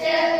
Judges.